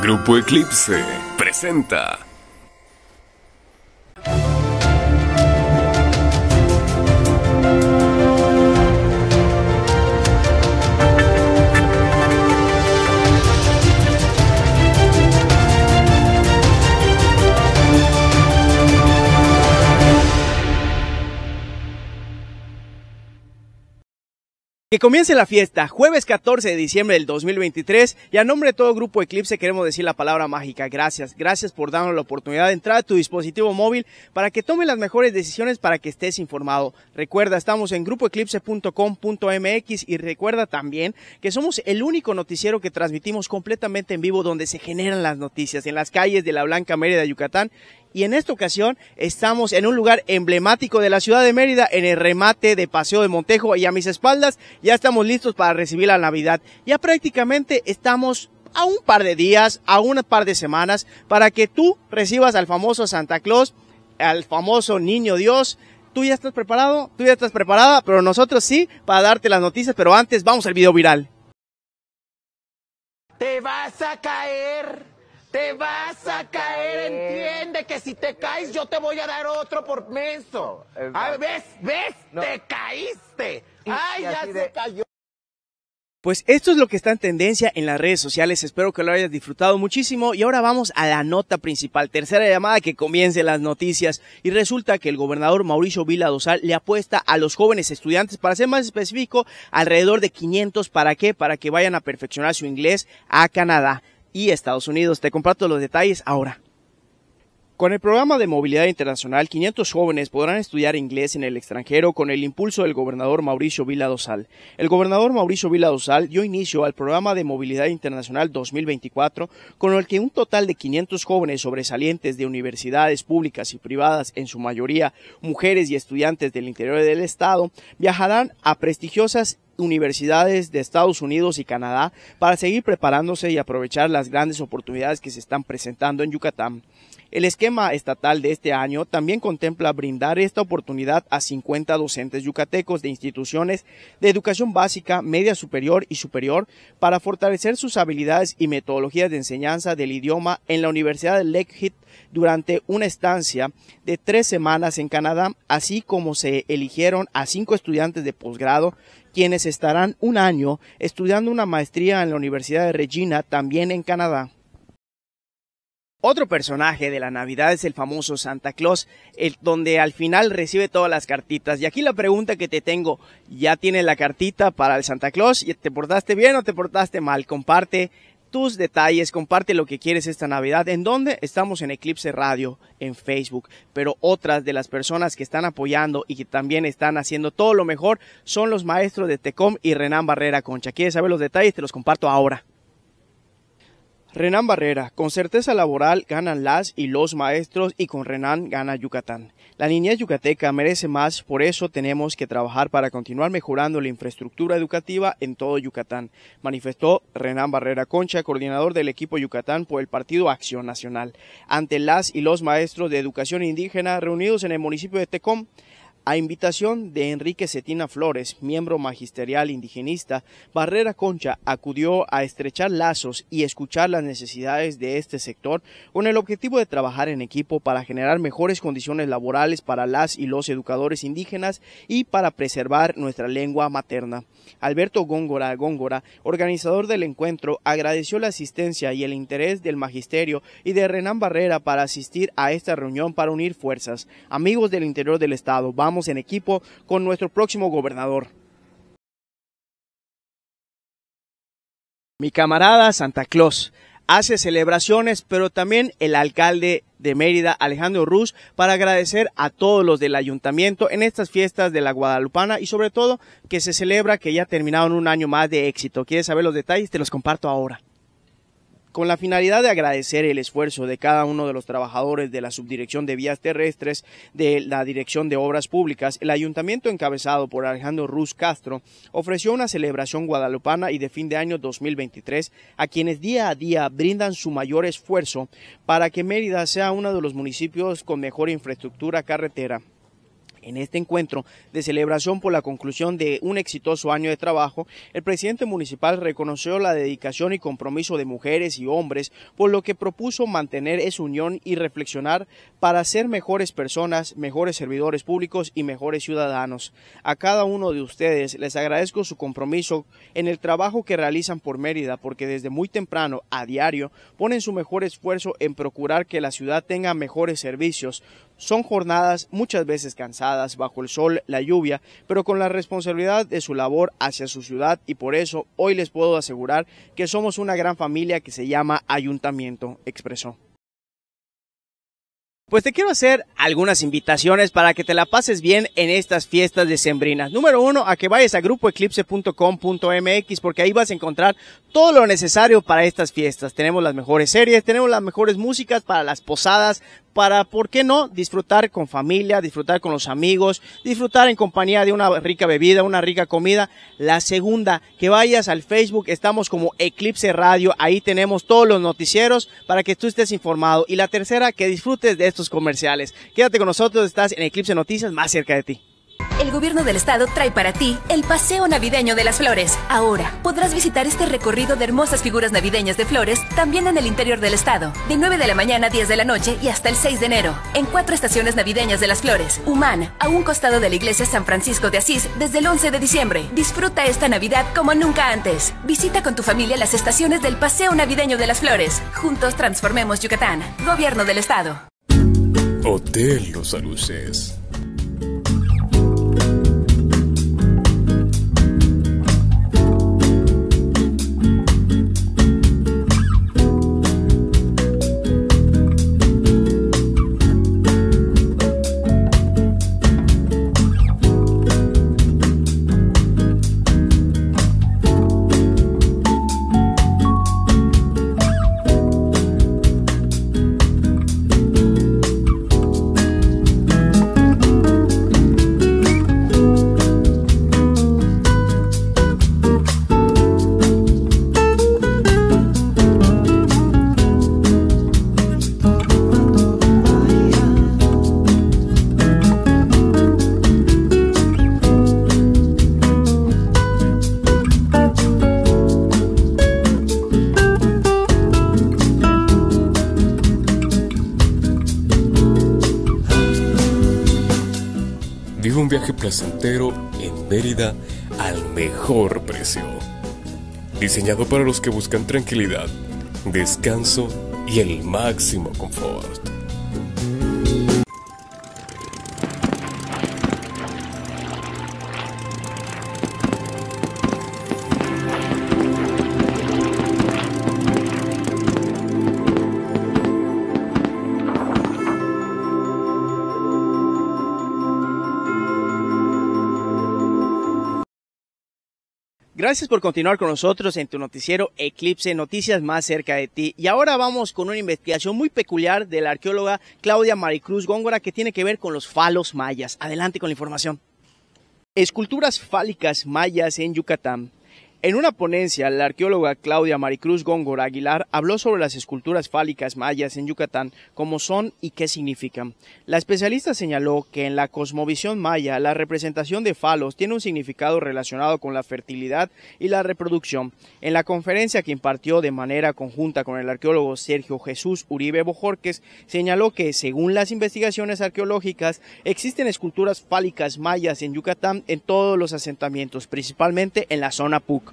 Grupo Eclipse presenta. Que comience la fiesta, jueves 14 de diciembre del 2023 y a nombre de todo Grupo Eclipse queremos decir la palabra mágica, gracias, gracias por darnos la oportunidad de entrar a tu dispositivo móvil para que tome las mejores decisiones para que estés informado. Recuerda, estamos en grupoeclipse.com.mx y recuerda también que somos el único noticiero que transmitimos completamente en vivo donde se generan las noticias en las calles de la Blanca Mérida, Yucatán y en esta ocasión estamos en un lugar emblemático de la ciudad de Mérida, en el remate de Paseo de Montejo y a mis espaldas ya estamos listos para recibir la Navidad. Ya prácticamente estamos a un par de días, a un par de semanas, para que tú recibas al famoso Santa Claus, al famoso Niño Dios. Tú ya estás preparado, tú ya estás preparada, pero nosotros sí, para darte las noticias, pero antes vamos al video viral. Te vas a caer. Te vas a caer, entiende que si te caes yo te voy a dar otro por menso. Ah, ¿Ves? ¿Ves? Te caíste. Ay, ya se cayó. Pues esto es lo que está en tendencia en las redes sociales, espero que lo hayas disfrutado muchísimo y ahora vamos a la nota principal, tercera llamada que comience las noticias y resulta que el gobernador Mauricio Vila Dosal le apuesta a los jóvenes estudiantes, para ser más específico, alrededor de 500, ¿para qué? Para que vayan a perfeccionar su inglés a Canadá y Estados Unidos. Te comparto los detalles ahora. Con el programa de movilidad internacional, 500 jóvenes podrán estudiar inglés en el extranjero con el impulso del gobernador Mauricio Vila Dosal. El gobernador Mauricio Vila Dosal dio inicio al programa de movilidad internacional 2024, con el que un total de 500 jóvenes sobresalientes de universidades públicas y privadas, en su mayoría mujeres y estudiantes del interior del estado, viajarán a prestigiosas universidades de Estados Unidos y Canadá para seguir preparándose y aprovechar las grandes oportunidades que se están presentando en Yucatán. El esquema estatal de este año también contempla brindar esta oportunidad a 50 docentes yucatecos de instituciones de educación básica, media superior y superior para fortalecer sus habilidades y metodologías de enseñanza del idioma en la Universidad de Lakehead durante una estancia de tres semanas en Canadá, así como se eligieron a cinco estudiantes de posgrado quienes estarán un año estudiando una maestría en la Universidad de Regina, también en Canadá. Otro personaje de la Navidad es el famoso Santa Claus, el, donde al final recibe todas las cartitas. Y aquí la pregunta que te tengo, ¿ya tienes la cartita para el Santa Claus? ¿Te portaste bien o te portaste mal? Comparte tus detalles, comparte lo que quieres esta Navidad. ¿En dónde? Estamos en Eclipse Radio, en Facebook. Pero otras de las personas que están apoyando y que también están haciendo todo lo mejor son los maestros de Tecom y Renan Barrera Concha. ¿Quieres saber los detalles? Te los comparto ahora. Renan Barrera, con certeza laboral ganan las y los maestros y con Renan gana Yucatán. La niñez yucateca merece más, por eso tenemos que trabajar para continuar mejorando la infraestructura educativa en todo Yucatán, manifestó Renan Barrera Concha, coordinador del equipo Yucatán por el Partido Acción Nacional, ante las y los maestros de educación indígena reunidos en el municipio de Tecom. A invitación de Enrique Cetina Flores, miembro magisterial indigenista, Barrera Concha acudió a estrechar lazos y escuchar las necesidades de este sector con el objetivo de trabajar en equipo para generar mejores condiciones laborales para las y los educadores indígenas y para preservar nuestra lengua materna. Alberto Góngora Góngora, organizador del encuentro, agradeció la asistencia y el interés del magisterio y de Renan Barrera para asistir a esta reunión para unir fuerzas. Amigos del interior del Estado, vamos en equipo con nuestro próximo gobernador. Mi camarada Santa Claus hace celebraciones, pero también el alcalde de Mérida, Alejandro Ruz, para agradecer a todos los del ayuntamiento en estas fiestas de la Guadalupana y sobre todo que se celebra que ya terminaron un año más de éxito. ¿Quieres saber los detalles? Te los comparto ahora. Con la finalidad de agradecer el esfuerzo de cada uno de los trabajadores de la Subdirección de Vías Terrestres de la Dirección de Obras Públicas, el ayuntamiento encabezado por Alejandro Ruz Castro ofreció una celebración guadalupana y de fin de año 2023 a quienes día a día brindan su mayor esfuerzo para que Mérida sea uno de los municipios con mejor infraestructura carretera En este encuentro de celebración por la conclusión de un exitoso año de trabajo, el presidente municipal reconoció la dedicación y compromiso de mujeres y hombres, por lo que propuso mantener esa unión y reflexionar para ser mejores personas, mejores servidores públicos y mejores ciudadanos. A cada uno de ustedes les agradezco su compromiso en el trabajo que realizan por Mérida, porque desde muy temprano, a diario, ponen su mejor esfuerzo en procurar que la ciudad tenga mejores servicios. Son jornadas muchas veces cansadas, bajo el sol, la lluvia, pero con la responsabilidad de su labor hacia su ciudad y por eso hoy les puedo asegurar que somos una gran familia que se llama Ayuntamiento, expresó. Pues te quiero hacer algunas invitaciones para que te la pases bien en estas fiestas decembrinas. Número uno, a que vayas a grupoeclipse.com.mx porque ahí vas a encontrar todo lo necesario para estas fiestas. Tenemos las mejores series, tenemos las mejores músicas para las posadas, para, ¿por qué no?, disfrutar con familia, disfrutar con los amigos, disfrutar en compañía de una rica bebida, una rica comida. La segunda, que vayas al Facebook, estamos como Eclipse Radio, ahí tenemos todos los noticieros para que tú estés informado. Y la tercera, que disfrutes de estos comerciales. Quédate con nosotros, estás en Eclipse Noticias, más cerca de ti. El gobierno del estado trae para ti el Paseo Navideño de las Flores. Ahora podrás visitar este recorrido de hermosas figuras navideñas de flores también en el interior del estado, de 9 de la mañana a 10 de la noche y hasta el 6 de enero, en cuatro estaciones navideñas de las flores. Humán, a un costado de la iglesia San Francisco de Asís desde el 11 de diciembre. Disfruta esta Navidad como nunca antes. Visita con tu familia las estaciones del Paseo Navideño de las Flores. Juntos transformemos Yucatán. Gobierno del estado. Hotel Los Aluces placentero en Mérida al mejor precio. Diseñado para los que buscan tranquilidad, descanso y el máximo confort. Gracias por continuar con nosotros en tu noticiero Eclipse Noticias más cerca de ti. Y ahora vamos con una investigación muy peculiar de la arqueóloga Claudia Maricruz Góngora que tiene que ver con los falos mayas. Adelante con la información. Esculturas fálicas mayas en Yucatán. En una ponencia, la arqueóloga Claudia Maricruz Góngora Aguilar habló sobre las esculturas fálicas mayas en Yucatán, cómo son y qué significan. La especialista señaló que en la cosmovisión maya la representación de falos tiene un significado relacionado con la fertilidad y la reproducción. En la conferencia que impartió de manera conjunta con el arqueólogo Sergio Jesús Uribe Bojorques, señaló que, según las investigaciones arqueológicas, existen esculturas fálicas mayas en Yucatán en todos los asentamientos, principalmente en la zona PUC.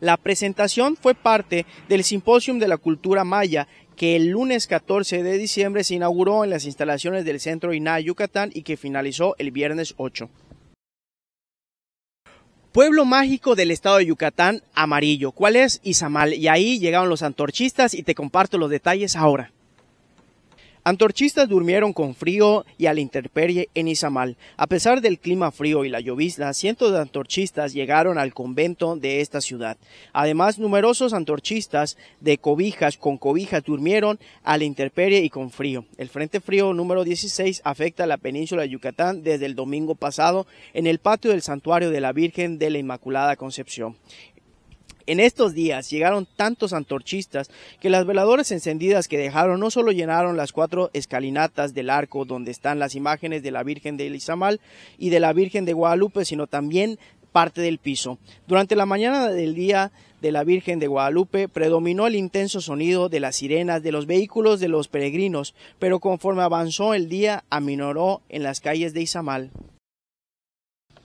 La presentación fue parte del Simposium de la Cultura Maya que el lunes 14 de diciembre se inauguró en las instalaciones del Centro INA Yucatán y que finalizó el viernes 8. Pueblo mágico del estado de Yucatán, amarillo. ¿Cuál es? Izamal. Y ahí llegaron los antorchistas y te comparto los detalles ahora. Antorchistas durmieron con frío y a la intemperie en Izamal. A pesar del clima frío y la llovizna, cientos de antorchistas llegaron al convento de esta ciudad. Además, numerosos antorchistas de cobijas con cobijas durmieron a la intemperie y con frío. El Frente Frío número 16 afecta a la península de Yucatán desde el domingo pasado en el patio del Santuario de la Virgen de la Inmaculada Concepción. En estos días llegaron tantos antorchistas que las veladoras encendidas que dejaron no solo llenaron las cuatro escalinatas del arco donde están las imágenes de la Virgen de Izamal y de la Virgen de Guadalupe, sino también parte del piso. Durante la mañana del día de la Virgen de Guadalupe predominó el intenso sonido de las sirenas de los vehículos de los peregrinos, pero conforme avanzó el día aminoró en las calles de Izamal.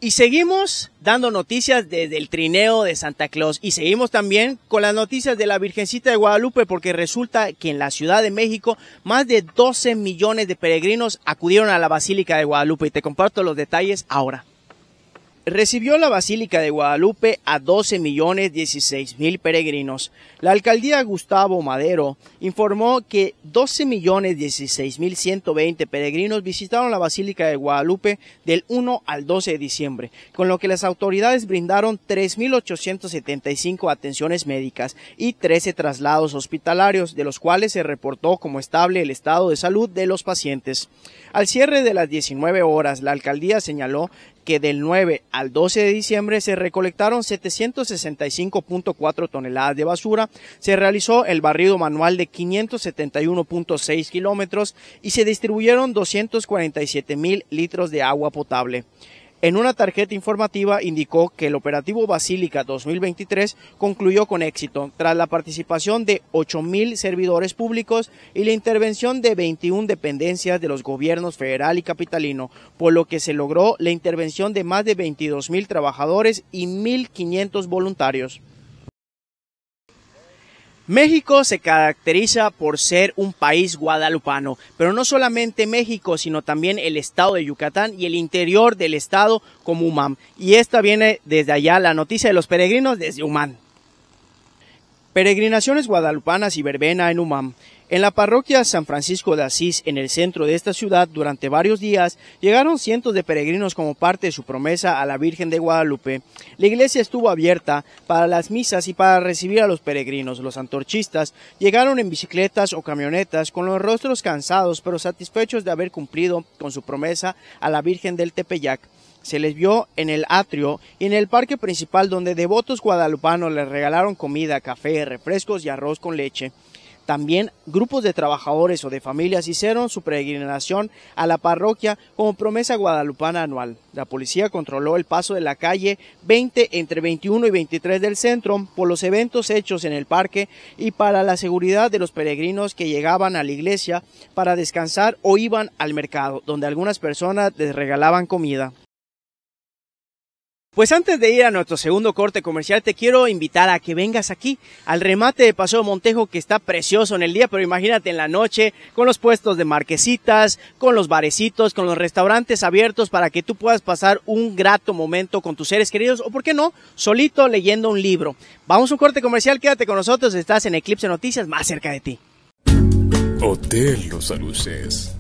Y seguimos dando noticias desde el trineo de Santa Claus. Y seguimos también con las noticias de la Virgencita de Guadalupe porque resulta que en la Ciudad de México más de 12 millones de peregrinos acudieron a la Basílica de Guadalupe. Y te comparto los detalles ahora recibió la Basílica de Guadalupe a 12 millones 16 mil peregrinos. La alcaldía Gustavo Madero informó que 12 millones 16 mil 120 peregrinos visitaron la Basílica de Guadalupe del 1 al 12 de diciembre, con lo que las autoridades brindaron 3.875 atenciones médicas y 13 traslados hospitalarios, de los cuales se reportó como estable el estado de salud de los pacientes. Al cierre de las 19 horas, la alcaldía señaló que del 9 al 12 de diciembre se recolectaron 765.4 toneladas de basura, se realizó el barrido manual de 571.6 kilómetros y se distribuyeron 247 mil litros de agua potable. En una tarjeta informativa indicó que el operativo Basílica 2023 concluyó con éxito tras la participación de 8.000 servidores públicos y la intervención de 21 dependencias de los gobiernos federal y capitalino, por lo que se logró la intervención de más de 22.000 trabajadores y 1.500 voluntarios. México se caracteriza por ser un país guadalupano, pero no solamente México, sino también el estado de Yucatán y el interior del estado como Umam. Y esta viene desde allá, la noticia de los peregrinos desde Umam. Peregrinaciones guadalupanas y verbena en Umam. En la parroquia San Francisco de Asís, en el centro de esta ciudad, durante varios días, llegaron cientos de peregrinos como parte de su promesa a la Virgen de Guadalupe. La iglesia estuvo abierta para las misas y para recibir a los peregrinos. Los antorchistas llegaron en bicicletas o camionetas con los rostros cansados pero satisfechos de haber cumplido con su promesa a la Virgen del Tepeyac se les vio en el atrio y en el parque principal donde devotos guadalupanos les regalaron comida, café, refrescos y arroz con leche. También grupos de trabajadores o de familias hicieron su peregrinación a la parroquia como promesa guadalupana anual. La policía controló el paso de la calle 20 entre 21 y 23 del centro por los eventos hechos en el parque y para la seguridad de los peregrinos que llegaban a la iglesia para descansar o iban al mercado, donde algunas personas les regalaban comida. Pues antes de ir a nuestro segundo corte comercial, te quiero invitar a que vengas aquí al remate de Paseo Montejo que está precioso en el día, pero imagínate en la noche con los puestos de marquesitas, con los barecitos, con los restaurantes abiertos para que tú puedas pasar un grato momento con tus seres queridos o, por qué no, solito leyendo un libro. Vamos a un corte comercial, quédate con nosotros, estás en Eclipse Noticias más cerca de ti. Hotel Los Aluces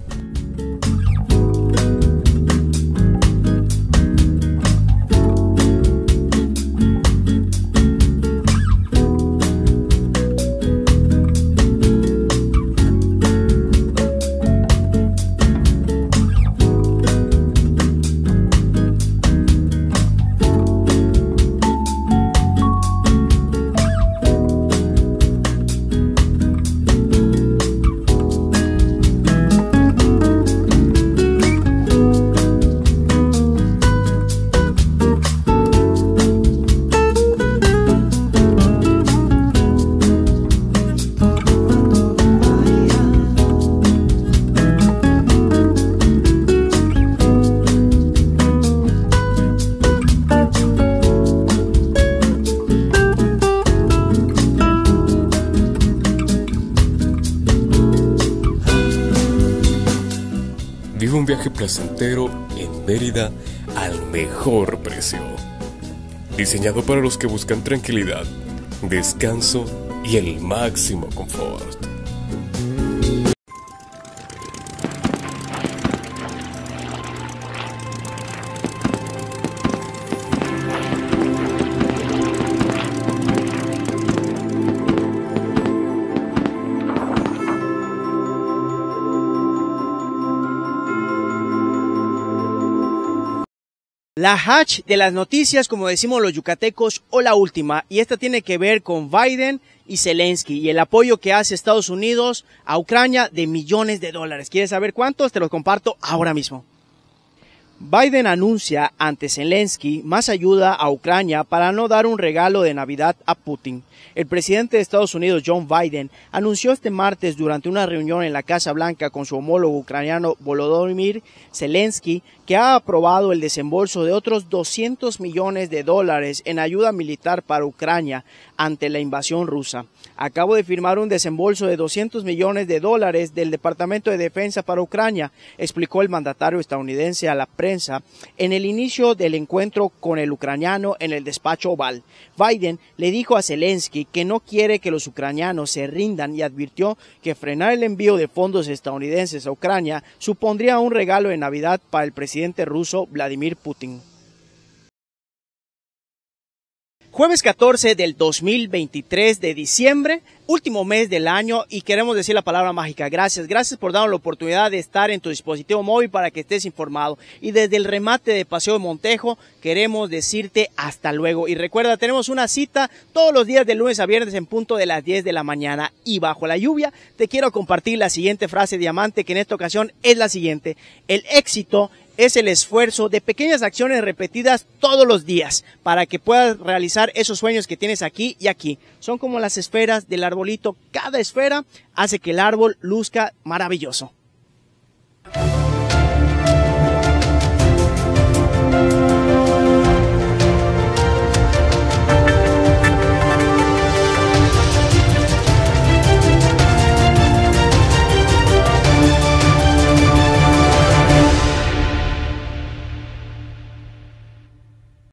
un viaje placentero en Mérida al mejor precio. Diseñado para los que buscan tranquilidad, descanso y el máximo confort. La hatch de las noticias, como decimos los yucatecos, o la última, y esta tiene que ver con Biden y Zelensky y el apoyo que hace Estados Unidos a Ucrania de millones de dólares. ¿Quieres saber cuántos? Te los comparto ahora mismo. Biden anuncia ante Zelensky más ayuda a Ucrania para no dar un regalo de Navidad a Putin. El presidente de Estados Unidos, John Biden, anunció este martes durante una reunión en la Casa Blanca con su homólogo ucraniano Volodymyr Zelensky que ha aprobado el desembolso de otros 200 millones de dólares en ayuda militar para Ucrania ante la invasión rusa. Acabo de firmar un desembolso de 200 millones de dólares del Departamento de Defensa para Ucrania, explicó el mandatario estadounidense a la prensa en el inicio del encuentro con el ucraniano en el despacho oval. Biden le dijo a Zelensky que no quiere que los ucranianos se rindan y advirtió que frenar el envío de fondos estadounidenses a Ucrania supondría un regalo de Navidad para el presidente ruso Vladimir Putin. Jueves 14 del 2023 de diciembre, último mes del año y queremos decir la palabra mágica. Gracias, gracias por darnos la oportunidad de estar en tu dispositivo móvil para que estés informado. Y desde el remate de Paseo de Montejo queremos decirte hasta luego. Y recuerda, tenemos una cita todos los días de lunes a viernes en punto de las 10 de la mañana. Y bajo la lluvia te quiero compartir la siguiente frase diamante que en esta ocasión es la siguiente. El éxito es el esfuerzo de pequeñas acciones repetidas todos los días para que puedas realizar esos sueños que tienes aquí y aquí. Son como las esferas del arbolito. Cada esfera hace que el árbol luzca maravilloso.